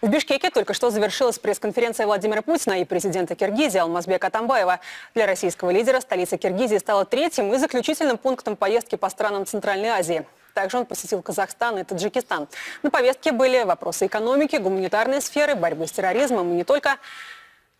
В Бишкеке только что завершилась пресс-конференция Владимира Путина и президента Киргизии Алмазбека Атамбаева. Для российского лидера столица Киргизии стала третьим и заключительным пунктом поездки по странам Центральной Азии. Также он посетил Казахстан и Таджикистан. На повестке были вопросы экономики, гуманитарной сферы, борьбы с терроризмом и не только.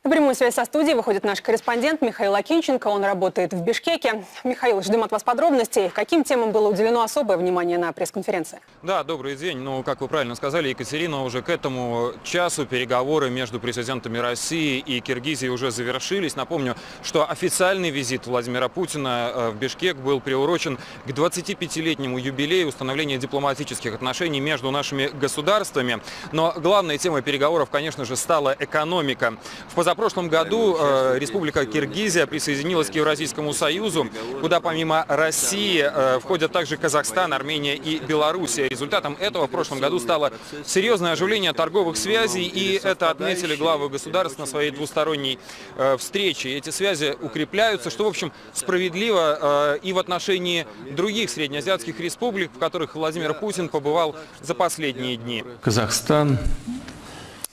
На прямую связь со студией выходит наш корреспондент Михаил Акинченко. Он работает в Бишкеке. Михаил, ждем от вас подробностей. Каким темам было уделено особое внимание на пресс-конференции? Да, добрый день. Ну, как вы правильно сказали, Екатерина, уже к этому часу переговоры между президентами России и Киргизии уже завершились. Напомню, что официальный визит Владимира Путина э, в Бишкек был приурочен к 25-летнему юбилею установления дипломатических отношений между нашими государствами. Но главной темой переговоров, конечно же, стала экономика. В позапрошлом году э, Республика Киргизия присоединилась к Евразийскому союзу, куда помимо России э, входят также Казахстан, Армения и Белоруссия. Результатом этого в прошлом году стало серьезное оживление торговых связей, и это отметили главы государств на своей двусторонней э, встрече. Эти связи укрепляются, что, в общем, справедливо и в отношении других среднеазиатских республик, в которых Владимир Путин побывал за последние дни. Казахстан,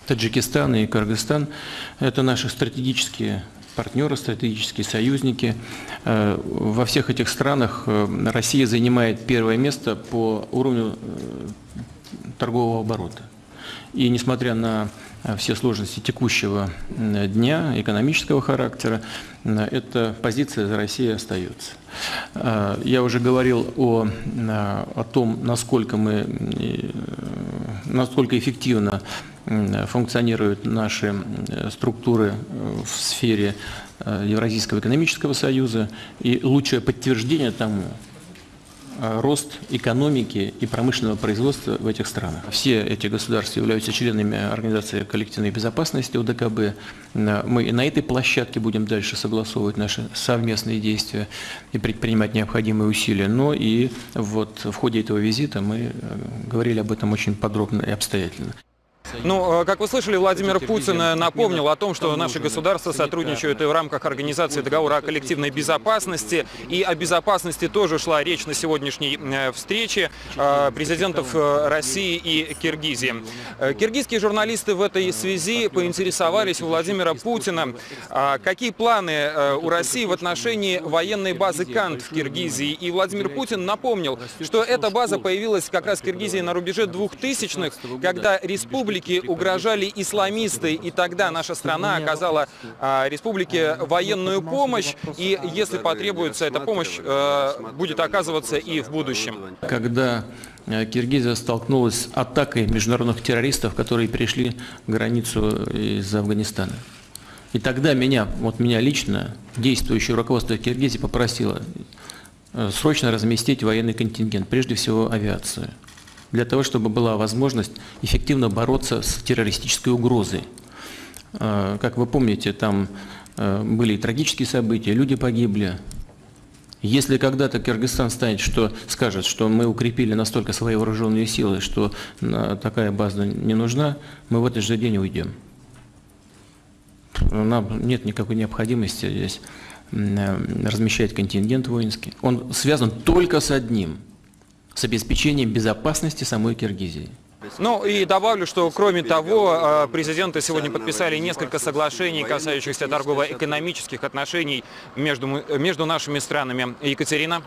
Таджикистан и Кыргызстан – это наши стратегические партнеры, стратегические союзники. Э, во всех этих странах э, Россия занимает первое место по уровню э, торгового оборота. И несмотря на все сложности текущего дня, экономического характера, эта позиция за Россией остается. Я уже говорил о, о том, насколько, мы, насколько эффективно функционируют наши структуры э, в сфере э, Евразийского экономического союза. И лучшее подтверждение тому э, рост экономики и промышленного производства в этих странах. Все эти государства являются членами Организации коллективной безопасности ОДКБ. Мы на этой площадке будем дальше согласовывать наши совместные действия и предпринимать необходимые усилия. Но и вот в ходе этого визита мы говорили об этом очень подробно и обстоятельно. Ну, э, как вы слышали, Владимир Путин э, напомнил о том, что наши государства сотрудничают и в рамках Организации договора о коллективной безопасности. И о безопасности тоже шла речь на сегодняшней э, встрече президентов России и Киргизии. Киргизские журналисты в этой связи поинтересовались у Владимира Путина, какие планы у России в отношении военной базы Кант в Киргизии. И Владимир Путин напомнил, что эта база появилась как раз в Киргизии на рубеже 2000-х, когда республики республике угрожали исламисты, и тогда наша страна оказала а, республике военную помощь, и если потребуется, эта помощь а, будет оказываться и в будущем. Когда э, Киргизия столкнулась с атакой международных террористов, которые перешли границу из Афганистана. И тогда меня, вот меня лично, действующее руководство Киргизии попросило э, срочно разместить военный контингент, прежде всего авиацию для того, чтобы была возможность эффективно бороться с террористической угрозой. А, как вы помните, там а, были и трагические события, люди погибли. Если когда-то Кыргызстан станет, что скажет, что мы укрепили настолько свои вооруженные силы, что такая база не нужна, мы в этот же день уйдем. Нам нет никакой необходимости здесь размещать контингент воинский. Он связан только с одним – с обеспечением безопасности самой Киргизии. Ну и добавлю, что кроме того, а, президенты сегодня подписали несколько соглашений, касающихся торгово-экономических отношений между, между нашими странами. Екатерина.